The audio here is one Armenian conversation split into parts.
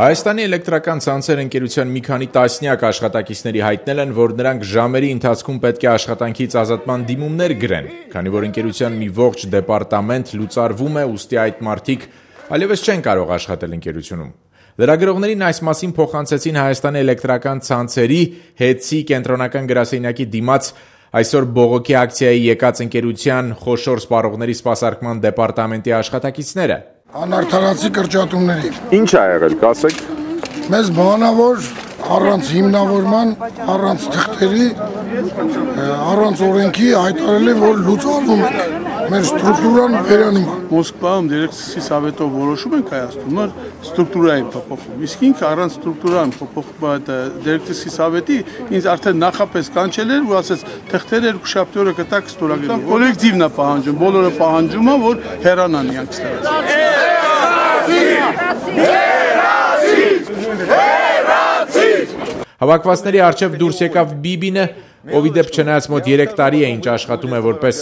Հայաստանի էլեկտրական ցանցեր ընկերության մի քանի տասնյակ աշխատակիցների հայտնել են, որ նրանք ժամերի ընթացքում պետք է աշխատանքից ազատման դիմումներ գրեն, քանի որ ընկերության մի ողջ դեպարտամենտ լուծարվում է, ուստի այդ մարդիկ այլևս չեն կարող աշխատել ընկերությունում։ Լրագրողներին այս մասին փոխանցեցին Հայաստանի էլեկտրական ցանցերի ՀԵՑ-ի կենտրոնական գրասենյակի դիմաց այսօր բողոքի ակցիայի եկած ընկերության խոշոր սպառողների սպասարկման դեպարտամենտի աշխատակիցները։ Անարդարացի կրճատումների։ Ինչ ա եղել, կասեք։ Մեզ բանավոր առանց հիմնավորման, առանց թղթերի, առանց օրենքի հայտարարել են, որ լուծարվում են մեր ստրուկտուրան վերանման։ Մոսկվայում դիրեկցիի սավետով որոշում են կայացնում, որ ստրուկտուրայի փոփոխում։ Իսկ ինքը առանց ստրուկտուրան փոփոխում այդ դիրեկցիի սավետի ինձ արդեն նախապես կանչել էր ու ասեց թղթերը երկու շաբթի օրը կտակ ստորագրել։ Կոլեկտիվն է պահանջում, բոլորը պահանջում են, որ հեռանան իրանք ստերած։ Հավաքվածների արչև դուրս եկավ Բիբինը, ով ի դեպ չնայած մոտ 3 տարի է ինչ աշխատում է որպես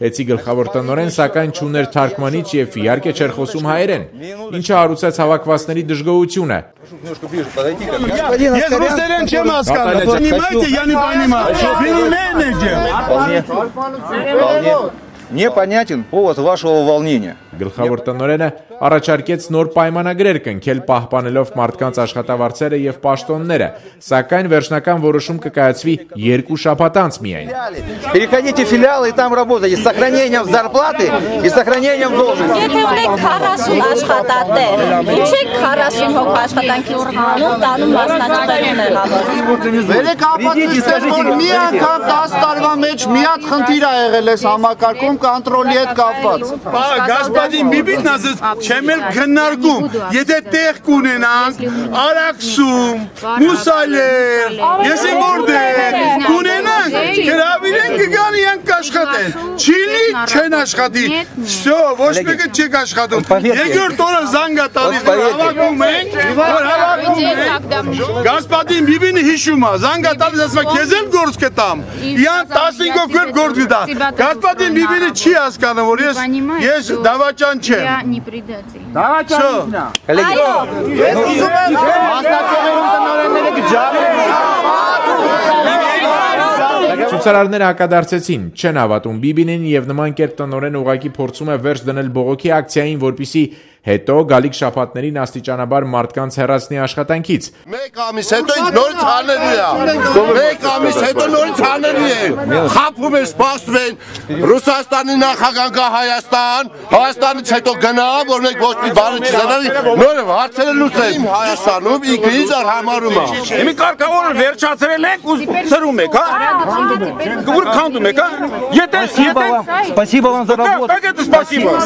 Էցի գլխավոր տնօրեն, սակայն չուներ թարգմանիչ եւ իհարկե չէր խոսում հայերեն, ինչը հարուցեց հավաքվածների դժգոհությունը։ Ես ռուսերեն չեմ հասկանում։ Понимаете, я не понимаю. Вы менеджер. Непонятен повод вашего волнения. Գլխավոր տնօրենը առաջարկեց նոր պայմանագրեր կնքել պահպանելով մարդկանց աշխատավարձերը եւ պաշտոնները, սակայն վերջնական որոշում կկայացվի երկու շաբաթ անց միայն։ Переходите в филиалы и там работайте с сохранением зарплаты и сохранением должности. Եթե ունեք 40 աշխատատեր, ինչ եք 40 հոգ աշխատանքից հանում, տանում մասնաճյուղերում եղավոր։ Վերեք ապացուցեք, որ մի անգամ 10 տարվա մեջ մի հատ խնդիր ա եղել այս համակարգում կոնտրոլի հետ կապված։ Գազբադին բիբիթն ասեց, չեմ էլ քննարկում, եթե տեղ կունենանք, Արաքսում, Մուսալեր, ես եմ որտեղ, կունենանք, գրավիրեն կգան իրանք կաշխատեն։ Չիլի չեն աշխատի։ Всё, ոչ մեկը չեք աշխատում։ Երկրորդ օրը զանգա տալիս, որ հավաքում ենք, որ հավաքում ենք։ Գազբադին բիբինը հիշում է, զանգա տալիս ասում է, քեզ էլ գործ կտամ։ Իան 15 հոգու գործ կտա։ Գազբադին բիբինը չի հասկանում, որ ես ես դավաճան չեմ։ Я не предатель. Всё։ Այո, Ես ուզում եմ մասնաճյուղերում տնօրենները գջարեն։ Ցուցարարները հակադարձեցին, չեն հավատում Բիբինին եւ նման կերպ տնորեն ուղակի փորձում է վերջ դնել բողոքի ակցիային, որpիսի հետո գալիք շաբաթներին աստիճանաբար մարդկանց հեռացնի աշխատանքից։ Մեկ ամիս հետո ինձ նորից հանելու է։ Մեկ ամիս հետո նորից հանելու է։ Խափում են, սպասում են Ռուսաստանի նախագահ գա Հայաստան, Հայաստանից հետո գնա, որ մեկ ոչ մի բան չզանալի, նորը հարցերը լուծեն։ Հայաստանում ինքնից արհամարում է։ Իմի կարգավորը վերջացրել ենք ու ծրում եք, հա։ Գուր քանդում եք, հա։ Եթե եթե Спасибо вам за работу. Как это спасибо?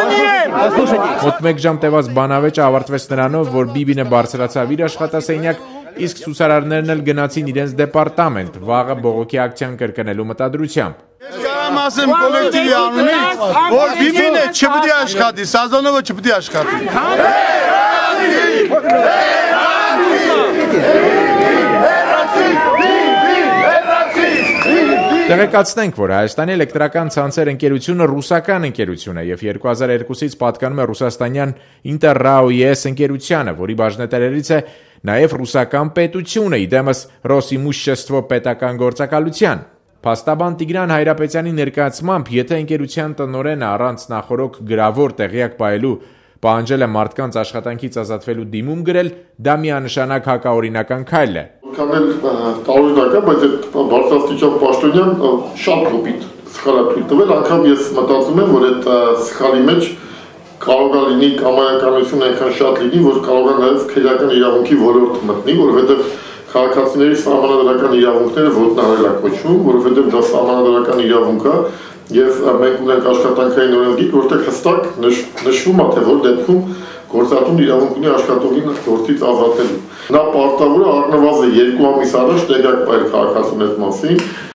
Մոտ 1 ժամ տևած բանավեճը ավարտվեց նրանով, որ Բիբինը բարձրացավ իր աշխատասենյակ, իսկ ցուցարարներն էլ գնացին իրենց դեպարտամենտ, վաղը բողոքի ակցիան կրկնելու մտադրությամբ։ Կարամ ասեմ կոլեկտիվի անունից, որ Բիբինը չպետք է աշխատի, Սազոնովը չպետք է աշխատի։ Տեղեկացնենք, որ Հայաստանի էլեկտրական ցանցեր ընկերությունը ռուսական ընկերություն է եւ 2002-ից պատկանում է ռուսաստանյան Interrao-ES ընկերությանը, որի բաժնետերերից է նաեւ ռուսական պետությունը, իդեմս Ռոսիմուշչեստվո պետական գործակալության։ Փաստաբան Տիգրան Հայրապետյանի ներկայացմամբ, եթե ընկերության տնօրենը առանց նախորոք գրավոր տեղյակ պահելու պահանջել է մարդկանց աշխատանքից ազատվելու դիմում գրել, դա միանշանակ հակաօրինական քայլ է։ Որքան էլ տարօրինակ է, բայց այդ բարձրաստիճան պաշտոնյան շատ կոպիտ սխալ է թույլ տվել, անգամ ես մտածում եմ, որ այդ սխալի մեջ կարող է լինի կամայականություն այնքան շատ լինի, որ կարող է նաև քրեական իրավունքի ոլորտ մտնի, որովհետև քաղաքացիների սահմանադրական իրավունքները ոտնահարել է կոչվում, որովհետև դա սահմանադրական իրավունք է եւ մենք ունենք աշխատանքային օրենսգիր, որտեղ հստակ նշվում է, թե որ դեպքում գործատուն իրավունք ունի աշխատողին գործից ազատելու։ Նա պարտավոր է առնվազն 2 ամիս առաջ տեղյակ պայել քաղաքացուն այդ մասին,